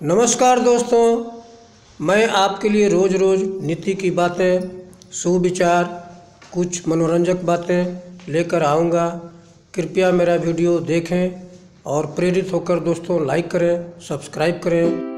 नमस्कार दोस्तों, मैं आपके लिए रोज़ रोज़ नीति की बातें, सुविचार, कुछ मनोरंजक बातें लेकर आऊँगा। कृपया मेरा वीडियो देखें और प्रेरित होकर दोस्तों लाइक करें सब्सक्राइब करें।